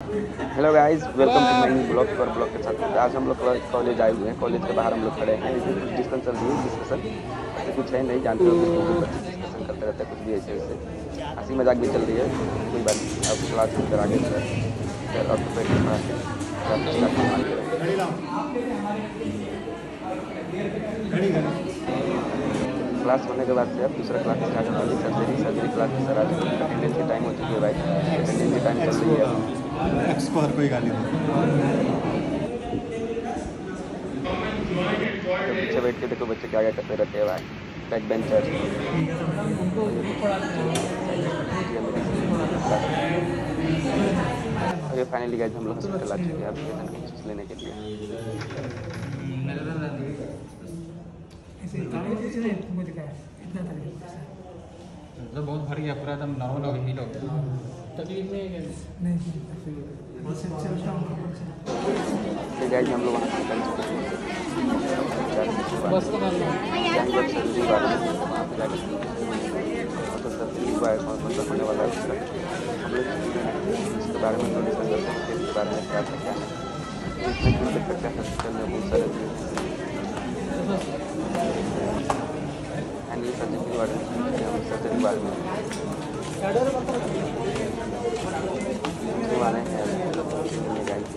Hello guys welcome to my blog पर blog के साथ। आज हम लोग कॉलेज आए हुए हैं। कॉलेज के बाहर हम लोग खड़े हैं। इसमें कुछ डिस्कशन चल रही है डिस्कशन कुछ है नहीं जानते हो डिस्कशन करते रहते हैं कुछ भी ऐसे वैसे। हँसी मज़ाक भी चल रही है। कोई बात नहीं। अब क्लास में फिर आगे फिर अब तो प्रैक्टिस में क्लास होने के बाद से अब दूसरा क्लास स्टार्ट होने वाली सर्जरी सर्जरी क्लास में सर आज अटेंडेंस की टाइम हो चुकी है भाई। अटेंडेंस की टाइम चल रही है। एक्स पर कोई गाली नहीं तो पीछे बैठ के देखो बच्चे क्या क्या करते रहते हैं भाई। बैक बेंचर अरे फाइनली गए हम लोग हॉस्पिटल आ चुके हैं अब को चूस लेने के लिए। तो बहुत भर पूरा एकदम नॉर्मल हो हो गया तकलीफ़ नहीं है हम लोग का हम लोग इसके बारे में थोड़ी सा इसके बारे में क्या सकते हॉस्पिटल में बहुत सारे सर्जरी वाले हम सर्जरी वाले में सर्जरी वाले हैं चलने जाएँगे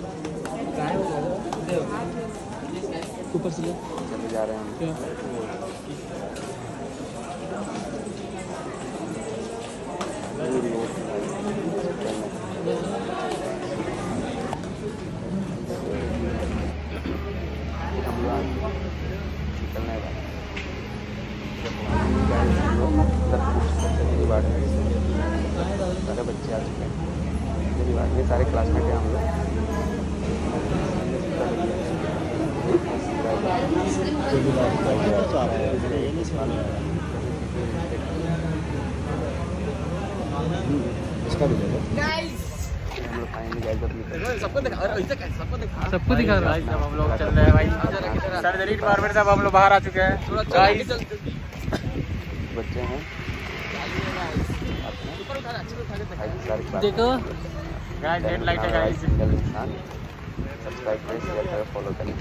ऊपर से चले जा रहे हैं क्या? सारे बच्चे आ चुके हैं। मेरी बात ये सारे क्लासमेट हैं हम लोग इसका भी सबको दिखा। सबको रहा है हम लोग चल रहे हैं भाई सर्जरी डिपार्टमेंट से अब हम लोग बाहर आ चुके हैं गाइस बच्चे हैं देखो गाइस हेडलाइट है गाइस सब्सक्राइब करें शेयर करें फॉलो करें।